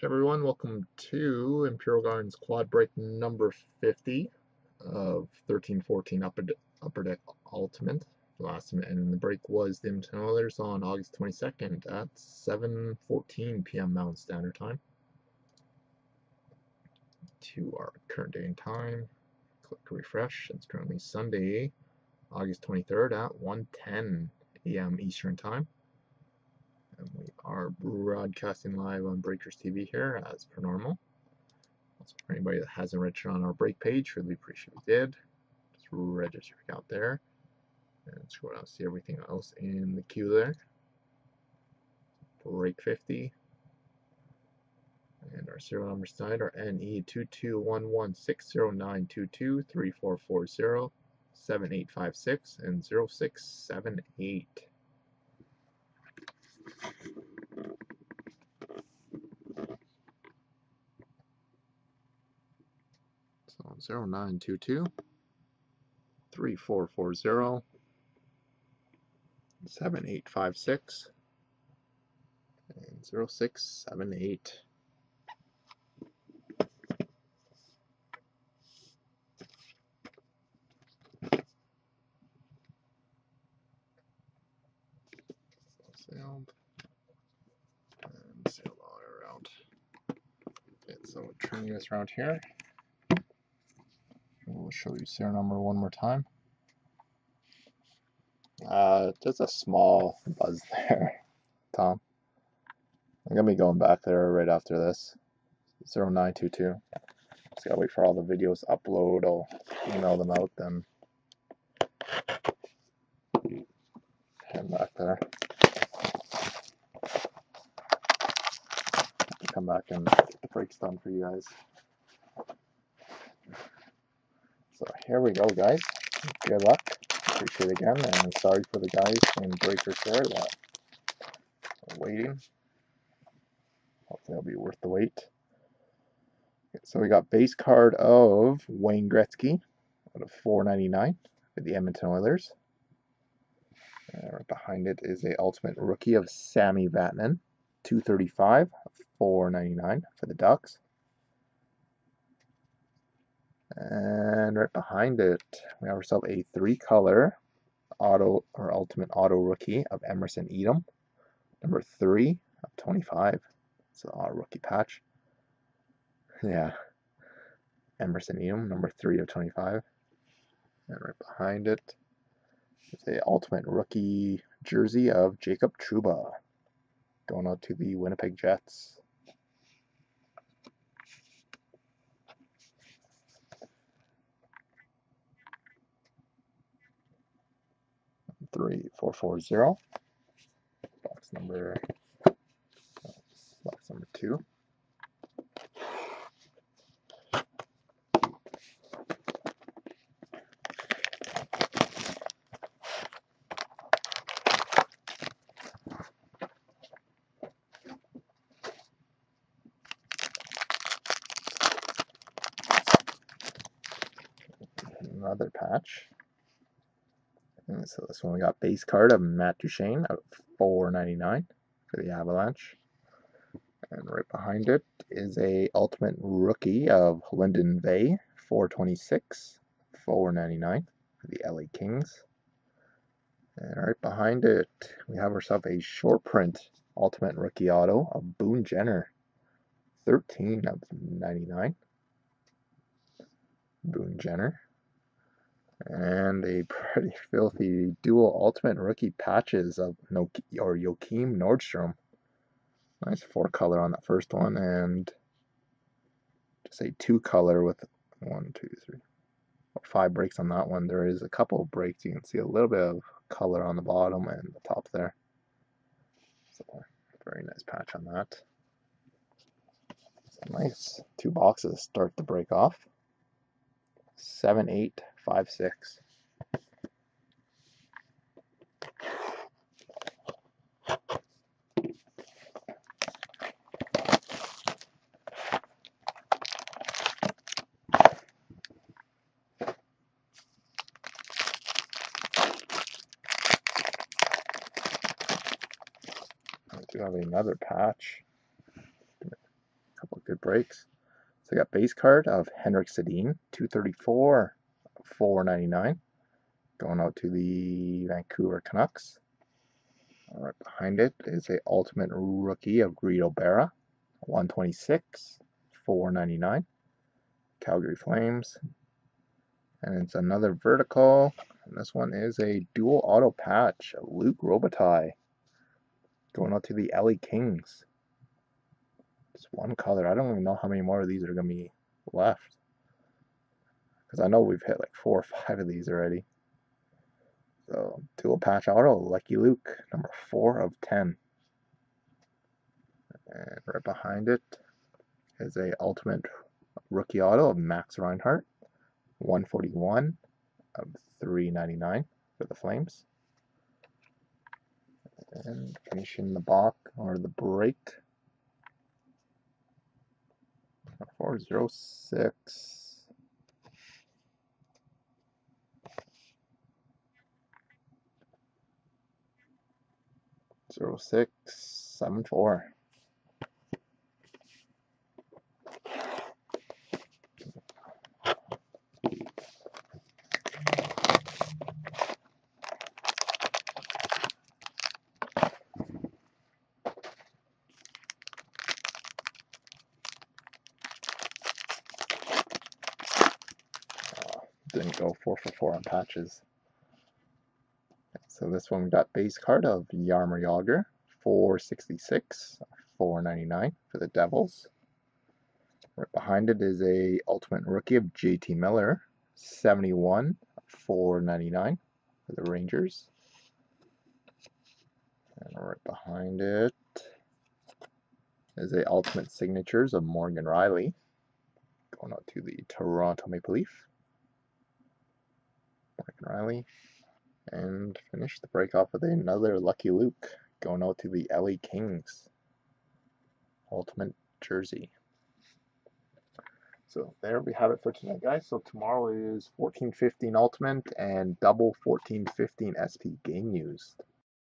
Hey everyone, welcome to Imperial Gardens quad break number 50 of 1314 Upper, De Upper Deck Ultimate. The last and the break was the Oilers on August 22nd at 7.14 p.m. Mountain Standard Time. To our current day and time, click refresh. It's currently Sunday, August 23rd at 1.10 a.m. Eastern Time. Are broadcasting live on Breakers TV here as per normal. Also, for anybody that hasn't registered on our break page, really appreciate you did. Just register out there. And scroll down see everything else in the queue there. Break 50. And our serial number side are NE22116092234440 7856 and 0678. So 0922 3440 7856 and 0678. Sound and sail all around. Okay, so turning this around here. Show you serial number one more time. Uh, just a small buzz there, Tom. I'm gonna be going back there right after this. 0922. Just gotta wait for all the videos to upload. I'll email them out then. Head back there. Come back and breaks done for you guys. So here we go, guys. Good luck. Appreciate it again, and sorry for the guys in Breakers there that are waiting. Hopefully, it'll be worth the wait. So we got base card of Wayne Gretzky out of 4.99 for the Edmonton Oilers. Right behind it is a ultimate rookie of Sami Vatanen, 235, 4.99 for the Ducks. And right behind it, we have ourselves a three color auto or ultimate auto rookie of Emerson Etem, number three of 25. So auto rookie patch. Yeah. Emerson Etem, number three of 25. And right behind it is a ultimate rookie jersey of Jacob Trouba going out to the Winnipeg Jets. Three four four zero. Box number box number two. Another patch. And so this one we got base card of Matt Duchene at 4.99 for the Avalanche. And right behind it is a ultimate rookie of Linden Vey, 426, 4.99 for the LA Kings. And right behind it, we have ourselves a short print ultimate rookie auto of Boone Jenner, 13 of 99. Boone Jenner and a pretty filthy dual ultimate rookie patches of no or Joakim Nordstrom. Nice four color on that first one, and just a two color with one, two, three, five breaks on that one. There is a couple of breaks. You can see a little bit of color on the bottom and the top there. So very nice patch on that. Nice two boxes start the break off. Seven, eight, five, six. Do have another patch. A couple of good breaks. So I got base card of Henrik Sedin, 234, 499, going out to the Vancouver Canucks. Right behind it is a ultimate rookie of Guido Berra, 126, 499, Calgary Flames. And it's another vertical, and this one is a dual auto patch, Luc Robitaille, going out to the LA Kings. Just one color. I don't even know how many more of these are going to be left. Because I know we've hit like four or five of these already. So, dual patch auto, Lucky Luc, number 4 of 10. And right behind it is a ultimate rookie auto of Max Reinhart, 141 of 399 for the Flames. And finishing the box or the break 406. Zero six seven four. didn't go 4 for 4 on patches. So this one we got base card of Jaromir Jagr, 466, 499 for the Devils. Right behind it is a ultimate rookie of JT Miller, 71, 499 for the Rangers. And right behind it is a ultimate signatures of Morgan Rielly, going out to the Toronto Maple Leaf. Morgan Rielly. And finish the break off with another Lucky Luc going out to the LA Kings. Ultimate jersey. So there we have it for tonight, guys. So tomorrow is 1415 Ultimate and double 1415 SP game used.